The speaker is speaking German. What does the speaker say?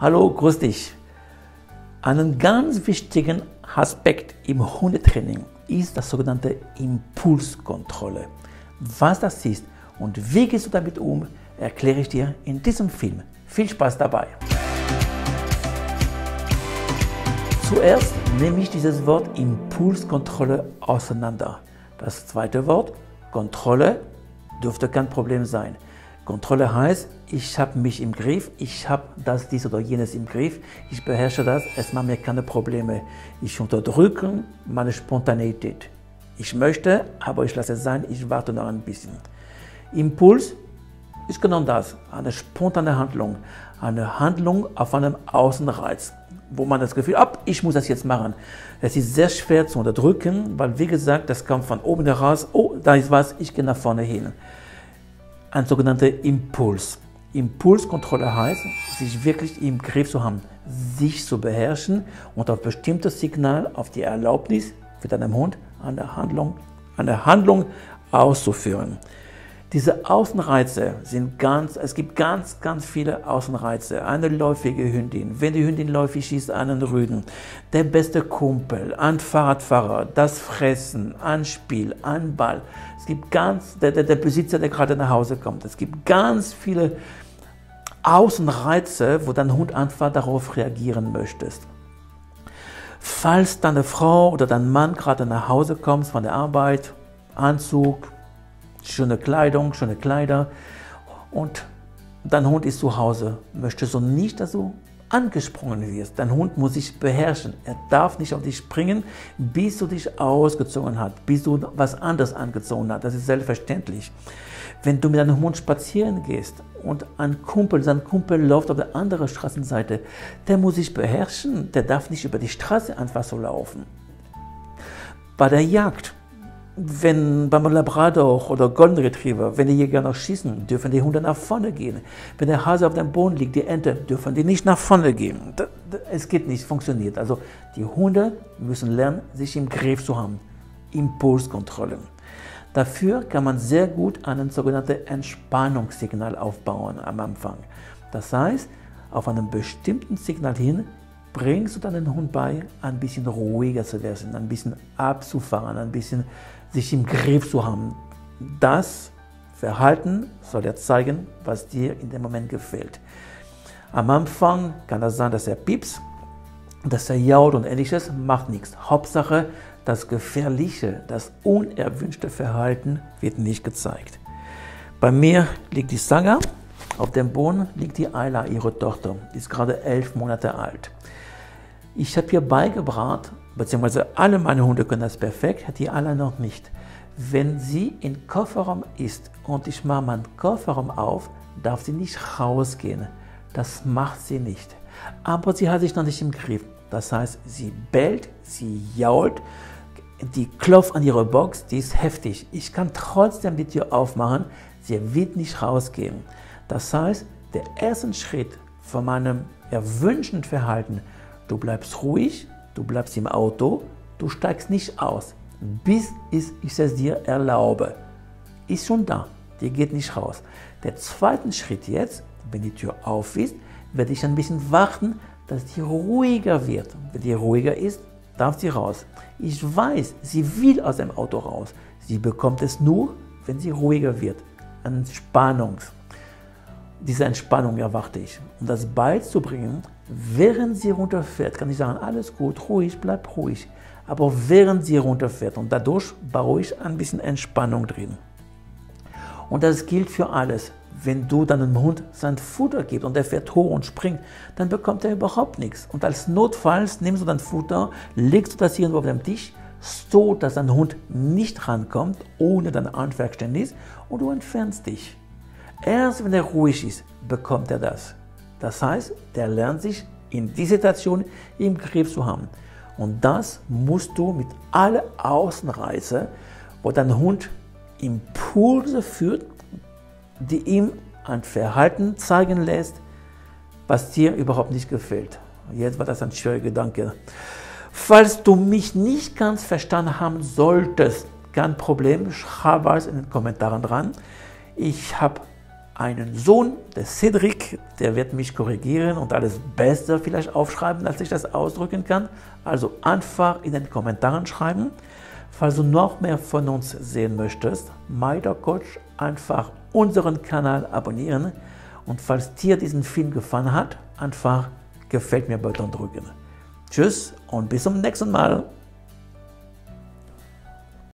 Hallo, grüß dich. Einen ganz wichtigen Aspekt im Hundetraining ist das sogenannte Impulskontrolle. Was das ist und wie gehst du damit um, erkläre ich dir in diesem Film. Viel Spaß dabei! Zuerst nehme ich dieses Wort Impulskontrolle auseinander. Das zweite Wort, Kontrolle, dürfte kein Problem sein. Kontrolle heißt, ich habe mich im Griff, ich habe das, dies oder jenes im Griff, ich beherrsche das, es macht mir keine Probleme. Ich unterdrücke meine Spontaneität. Ich möchte, aber ich lasse es sein, ich warte noch ein bisschen. Impuls ist genau das, eine spontane Handlung, eine Handlung auf einem Außenreiz, wo man das Gefühl hat, ich muss das jetzt machen. Es ist sehr schwer zu unterdrücken, weil wie gesagt, das kommt von oben heraus, oh, da ist was, ich gehe nach vorne hin. Ein sogenannter Impuls. Impulskontrolle heißt, sich wirklich im Griff zu haben, sich zu beherrschen und auf bestimmtes Signal, auf die Erlaubnis für deinen Hund eine Handlung, eine Handlung auszuführen. Diese Außenreize sind ganz, es gibt ganz, ganz viele Außenreize. Eine läufige Hündin, wenn die Hündin läufig ist, einen Rüden, der beste Kumpel, ein Fahrradfahrer, das Fressen, ein Spiel, ein Ball. Es gibt ganz, der, der, der Besitzer, der gerade nach Hause kommt. Es gibt ganz viele Außenreize, wo dein Hund einfach darauf reagieren möchtest. Falls deine Frau oder dein Mann gerade nach Hause kommt von der Arbeit, Anzug, schöne Kleidung, schöne Kleider und dein Hund ist zu Hause, möchtest du nicht, dass du angesprungen wirst. Dein Hund muss sich beherrschen. Er darf nicht auf dich springen, bis du dich ausgezogen hast, bis du was anderes angezogen hast. Das ist selbstverständlich. Wenn du mit deinem Hund spazieren gehst und ein Kumpel, sein Kumpel läuft auf der anderen Straßenseite, der muss sich beherrschen. Der darf nicht über die Straße einfach so laufen. Bei der Jagd wenn beim Labrador oder Golden Retriever, wenn die Jäger noch schießen, dürfen die Hunde nach vorne gehen. Wenn der Hase auf dem Boden liegt, die Ente, dürfen die nicht nach vorne gehen. Es geht nicht, funktioniert. Also die Hunde müssen lernen, sich im Griff zu haben. Impulskontrolle. Dafür kann man sehr gut ein sogenanntes Entspannungssignal aufbauen am Anfang. Das heißt, auf einem bestimmten Signal hin bringst du deinen Hund bei, ein bisschen ruhiger zu werden, ein bisschen abzufahren, ein bisschen sich im Griff zu haben. Das Verhalten soll er zeigen, was dir in dem Moment gefällt. Am Anfang kann das sein, dass er pieps, dass er jault und ähnliches, macht nichts. Hauptsache, das gefährliche, das unerwünschte Verhalten wird nicht gezeigt. Bei mir liegt die Saga, auf dem Boden liegt die Ayla, ihre Tochter, die ist gerade elf Monate alt. Ich habe ihr beigebracht, beziehungsweise alle meine Hunde können das perfekt, hat die alle noch nicht. Wenn sie im Kofferraum ist und ich mache meinen Kofferraum auf, darf sie nicht rausgehen. Das macht sie nicht. Aber sie hat sich noch nicht im Griff. Das heißt, sie bellt, sie jault, die klopft an ihre Box, die ist heftig. Ich kann trotzdem die Tür aufmachen, sie wird nicht rausgehen. Das heißt, der erste Schritt von meinem erwünschten Verhalten, du bleibst ruhig, du bleibst im Auto, du steigst nicht aus, bis ich es dir erlaube. Ist schon da, die geht nicht raus. Der zweite Schritt jetzt, wenn die Tür auf ist, werde ich ein bisschen warten, dass die ruhiger wird. Wenn die ruhiger ist, darf sie raus. Ich weiß, sie will aus dem Auto raus. Sie bekommt es nur, wenn sie ruhiger wird. Entspannung. Diese Entspannung erwarte ich. Um das beizubringen, Während sie runterfährt, kann ich sagen, alles gut, ruhig, bleib ruhig. Aber während sie runterfährt und dadurch baue ich ein bisschen Entspannung drin. Und das gilt für alles. Wenn du deinem Hund sein Futter gibst und er fährt hoch und springt, dann bekommt er überhaupt nichts. Und als Notfalls nimmst du dein Futter, legst du das irgendwo auf dem Tisch, so dass dein Hund nicht rankommt, ohne dein Einverständnis, und du entfernst dich. Erst wenn er ruhig ist, bekommt er das. Das heißt, der lernt sich in dieser Situation im Griff zu haben. Und das musst du mit aller Außenreise, wo dein Hund Impulse führt, die ihm ein Verhalten zeigen lässt, was dir überhaupt nicht gefällt. Jetzt war das ein schwieriger Gedanke. Falls du mich nicht ganz verstanden haben solltest, kein Problem, schreib es in den Kommentaren dran. Ich habe einen Sohn, der Cedric, der wird mich korrigieren und alles besser vielleicht aufschreiben, als ich das ausdrücken kann. Also einfach in den Kommentaren schreiben. Falls du noch mehr von uns sehen möchtest, Maider Coach, einfach unseren Kanal abonnieren. Und falls dir diesen Film gefallen hat, einfach gefällt mir Button drücken. Tschüss und bis zum nächsten Mal.